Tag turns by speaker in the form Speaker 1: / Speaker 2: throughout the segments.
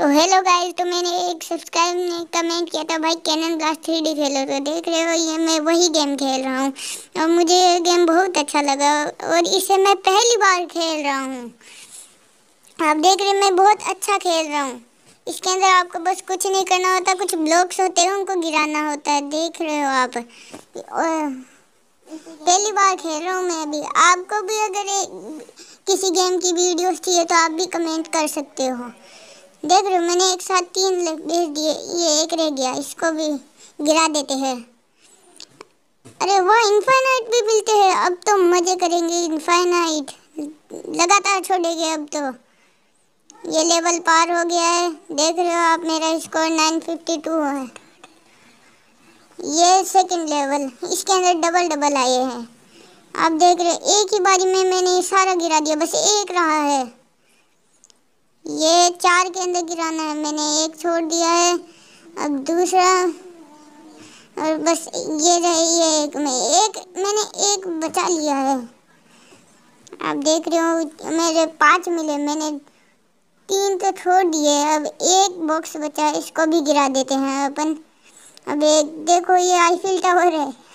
Speaker 1: तो hello guys तो मैंने एक सब्सक्राइब ने कमेंट किया था भाई कैनन ब्लास्ट थ्री डी खेलो तो देख रहे हो ये मैं वही गेम खेल रहा हूँ। और मुझे ये गेम बहुत अच्छा लगा और इसे मैं पहली बार खेल रहा हूँ। आप देख रहे मैं बहुत अच्छा खेल रहा हूँ। इसके अंदर आपको बस कुछ नहीं करना होता, कुछ ब्लॉक्स होते हैं उनको गिराना होता है, देख रहे हो आप। पहली बार खेल रहा हूँ मैं अभी। आपको भी अगर किसी गेम की वीडियोस चाहिए तो आप भी कमेंट कर सकते हो। देख रहे हो, मैंने एक साथ तीन भेज दिए, ये एक रह गया, इसको भी गिरा देते हैं। अरे वाह इनफाइनाइट भी मिलते हैं, अब तो मज़े करेंगे इनफाइनाइट लगातार छोड़ेंगे अब तो। ये लेवल पार हो गया है, देख रहे हो आप, मेरा स्कोर 952 है। ये सेकंड लेवल इसके अंदर डबल डबल आए हैं। आप देख रहे हो, एक ही बारी में मैंने सारा गिरा दिया, बस एक रहा है। ये चार के अंदर गिराना है। मैंने एक छोड़ दिया है। अब दूसरा, और बस ये रहे, ये एक। में एक, मैंने एक बचा लिया है। आप देख रहे हो, मेरे पाँच मिले। मैंने तीन तो छोड़ दिए। अब एक बॉक्स बचा है, इसको भी गिरा देते हैं अपन। अब एक, देखो ये आईफिल टावर है।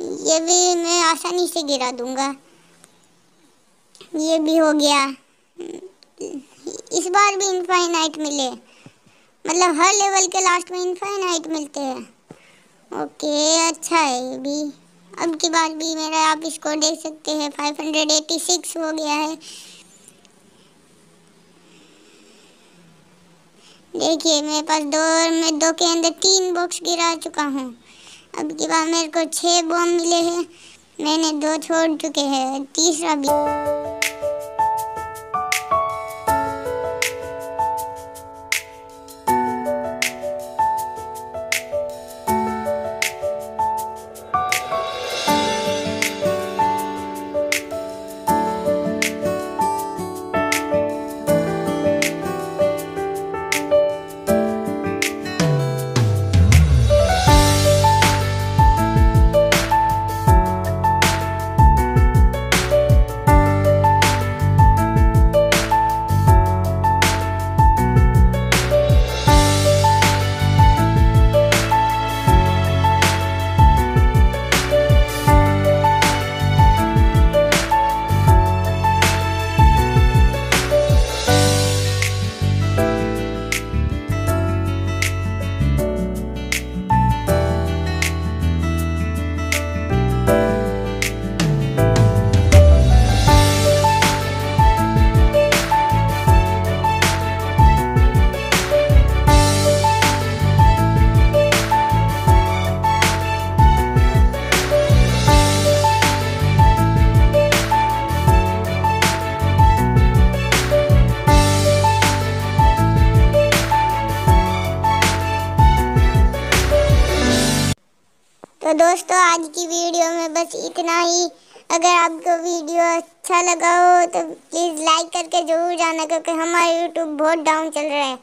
Speaker 1: ये भी मैं आसानी से गिरा दूँगा। ये भी हो गया। इस बार भी इनफाइनाइट मिले। मतलब हर लेवल के लास्ट में इनफाइनाइट मिलते हैं। ओके अच्छा है ये भी। अब की बार भी मेरा आप इसको देख सकते हैं 586 हो गया है। देखिए, मेरे पास दो, मैं दो के अंदर तीन बॉक्स गिरा चुका हूँ। अब की बार मेरे को छः बॉम मिले हैं। मैंने दो छोड़ चुके हैं, तीसरा भी। तो दोस्तों, आज की वीडियो में बस इतना ही। अगर आपको वीडियो अच्छा लगा हो तो प्लीज़ लाइक करके ज़रूर जाना, क्योंकि हमारा यूट्यूब बहुत डाउन चल रहा है।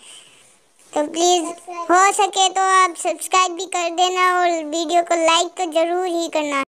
Speaker 1: तो प्लीज़ हो सके तो आप सब्सक्राइब भी कर देना और वीडियो को लाइक तो ज़रूर ही करना।